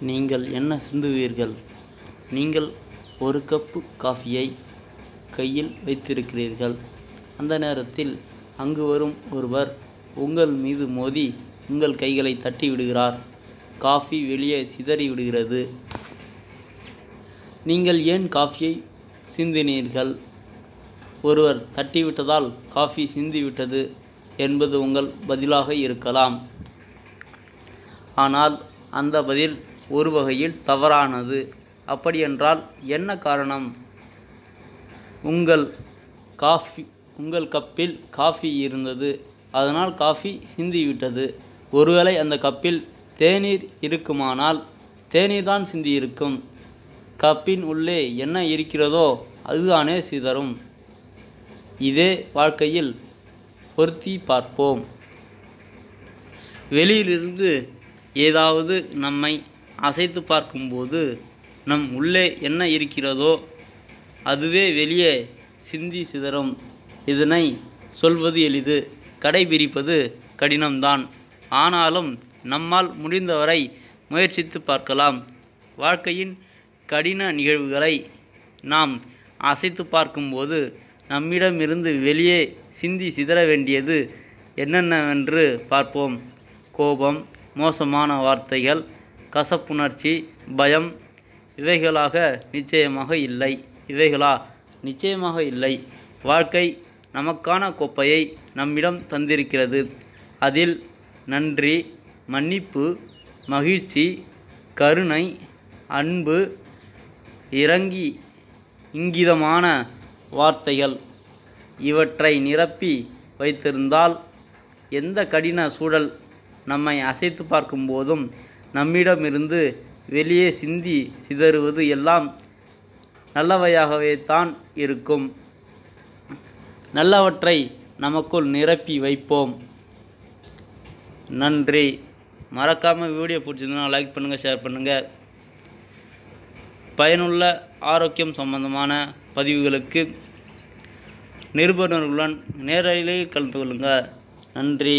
நீங்கள் என்ன சிந்துவீர்கள்? நீங்கள் ஒரு கப்பு காஃபியை கையில் வைத்திருக்கிறீர்கள். அந்த நேரத்தில் அங்கு வரும் ஒருவர் உங்கள் மீது மோதி உங்கள் கைகளை தட்டி விடுகிறார். காஃபி வெளியே சிதறி விடுகிறது. நீங்கள் ஏன் காஃபியை சிந்தினீர்கள்? ஒருவர் தட்டிவிட்டதால் காஃபி சிந்திவிட்டது என்பது உங்கள் பதிலாக இருக்கலாம். ஆனால் அந்த பதில் ஒரு வகையில் தவறானது. அப்படியென்றால் என்ன காரணம்? உங்கள் காஃபி உங்கள் கப்பில் காஃபி இருந்தது. அதனால் காஃபி சிந்திவிட்டது. ஒருவேளை அந்த கப்பில் தேநீர் இருக்குமானால் தேநீர் தான் சிந்தியிருக்கும். கப்பின் உள்ளே என்ன இருக்கிறதோ அதுதானே சிதறும். இதே வாழ்க்கையில் பொருத்தி பார்ப்போம். வெளியிலிருந்து ஏதாவது நம்மை அசைத்து பார்க்கும்போது நம் உள்ளே என்ன இருக்கிறதோ அதுவே வெளியே சிந்தி சிதறும். இதனை சொல்வது எளிது. கடைபிடிப்பது கடினம்தான். ஆனாலும் நம்மால் முடிந்தவரை முயற்சித்து பார்க்கலாம். வாழ்க்கையின் கடின நிகழ்வுகளை நாம் அசைத்து பார்க்கும்போது நம்மிடமிருந்து வெளியே சிந்தி சிதற வேண்டியது என்னென்னவென்று பார்ப்போம். கோபம் மோசமான வார்த்தைகள் கசப்புணர்ச்சி பயம் இவைகளாக நிச்சயமாக இல்லை. இவைகளா? நிச்சயமாக இல்லை. வாழ்க்கை நமக்கான கோப்பையை நம்மிடம் தந்திருக்கிறது. அதில் நன்றி மன்னிப்பு மகிழ்ச்சி கருணை அன்பு இறங்கி இங்கிதமான வார்த்தைகள். இவற்றை நிரப்பி வைத்திருந்தால் எந்த கடின சூழல் நம்மை அசைத்து பார்க்கும்போதும் நம்மிடமிருந்து வெளியே சிந்தி சிதறுவது எல்லாம் நல்லவையாகவே தான் இருக்கும். நல்லவற்றை நமக்குள் நிரப்பி வைப்போம். நன்றி. மறக்காமல் வீடியோ பிடிச்சிருந்தா லைக் பண்ணுங்கள் ஷேர் பண்ணுங்கள் பயனுள்ள ஆரோக்கியம் சம்பந்தமான பதிவுகளுக்கு நிருபர்களுடன் நேரலையில் கலந்து கொள்ளுங்கள் நன்றி.